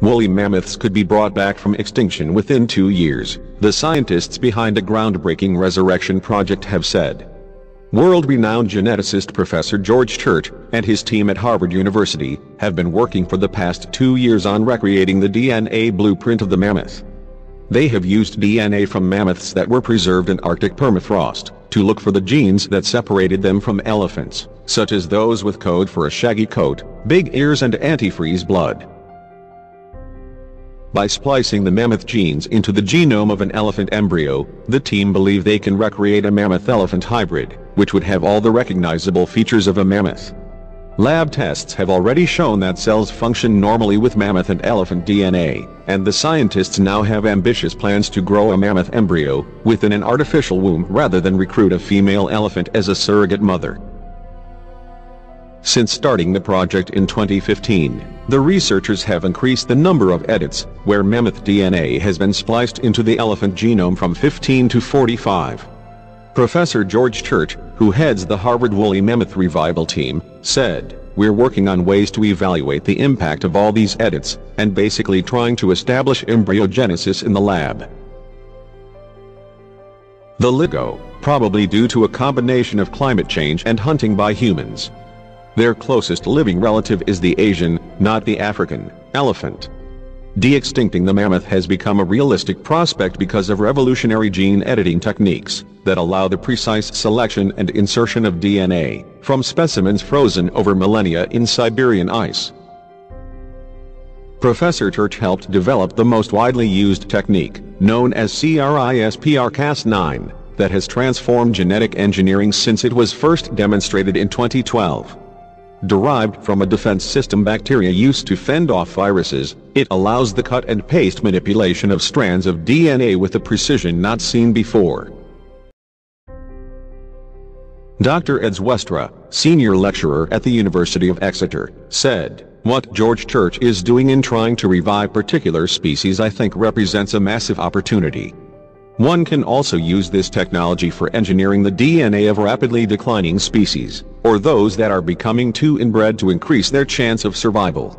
Woolly mammoths could be brought back from extinction within two years, the scientists behind a groundbreaking resurrection project have said. World-renowned geneticist Professor George Church and his team at Harvard University have been working for the past two years on recreating the DNA blueprint of the mammoth. They have used DNA from mammoths that were preserved in Arctic permafrost to look for the genes that separated them from elephants, such as those with code for a shaggy coat, big ears and antifreeze blood. By splicing the mammoth genes into the genome of an elephant embryo, the team believe they can recreate a mammoth-elephant hybrid, which would have all the recognizable features of a mammoth. Lab tests have already shown that cells function normally with mammoth and elephant DNA, and the scientists now have ambitious plans to grow a mammoth embryo within an artificial womb rather than recruit a female elephant as a surrogate mother. Since starting the project in 2015, the researchers have increased the number of edits where mammoth DNA has been spliced into the elephant genome from 15 to 45. Professor George Church, who heads the Harvard Woolly Mammoth Revival team, said, We're working on ways to evaluate the impact of all these edits, and basically trying to establish embryogenesis in the lab. The LIGO, probably due to a combination of climate change and hunting by humans, their closest living relative is the Asian, not the African, elephant. De-extincting the mammoth has become a realistic prospect because of revolutionary gene editing techniques that allow the precise selection and insertion of DNA from specimens frozen over millennia in Siberian ice. Professor Church helped develop the most widely used technique, known as CRISPR-Cas9, that has transformed genetic engineering since it was first demonstrated in 2012. Derived from a defense system bacteria used to fend off viruses, it allows the cut and paste manipulation of strands of DNA with a precision not seen before. Dr. Edze Westra, senior lecturer at the University of Exeter, said, What George Church is doing in trying to revive particular species I think represents a massive opportunity. One can also use this technology for engineering the DNA of rapidly declining species, or those that are becoming too inbred to increase their chance of survival.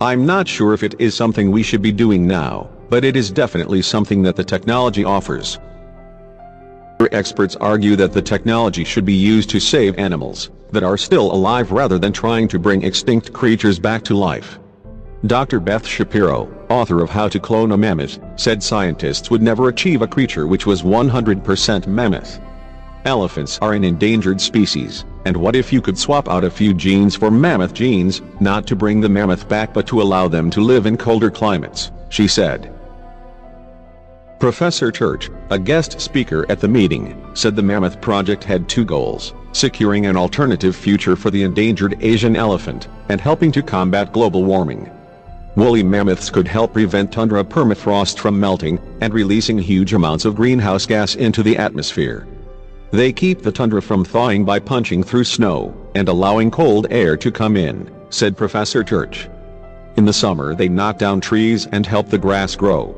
I'm not sure if it is something we should be doing now, but it is definitely something that the technology offers. Experts argue that the technology should be used to save animals that are still alive rather than trying to bring extinct creatures back to life. Dr. Beth Shapiro, author of How to Clone a Mammoth, said scientists would never achieve a creature which was 100% mammoth. Elephants are an endangered species, and what if you could swap out a few genes for mammoth genes, not to bring the mammoth back but to allow them to live in colder climates, she said. Professor Church, a guest speaker at the meeting, said the Mammoth Project had two goals, securing an alternative future for the endangered Asian elephant, and helping to combat global warming. Woolly mammoths could help prevent tundra permafrost from melting and releasing huge amounts of greenhouse gas into the atmosphere. They keep the tundra from thawing by punching through snow and allowing cold air to come in, said Professor Church. In the summer they knock down trees and help the grass grow.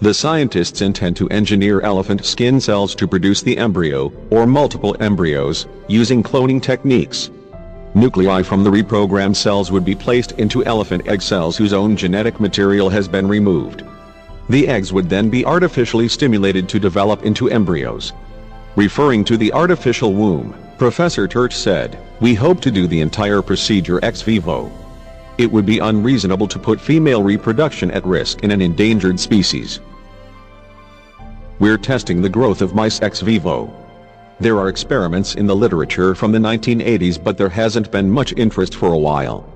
The scientists intend to engineer elephant skin cells to produce the embryo, or multiple embryos, using cloning techniques, Nuclei from the reprogrammed cells would be placed into elephant egg cells whose own genetic material has been removed. The eggs would then be artificially stimulated to develop into embryos. Referring to the artificial womb, Professor Church said, We hope to do the entire procedure ex vivo. It would be unreasonable to put female reproduction at risk in an endangered species. We're testing the growth of mice ex vivo. There are experiments in the literature from the 1980s but there hasn't been much interest for a while.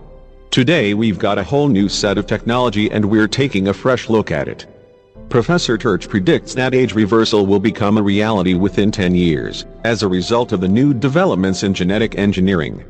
Today we've got a whole new set of technology and we're taking a fresh look at it. Professor Church predicts that age reversal will become a reality within 10 years, as a result of the new developments in genetic engineering.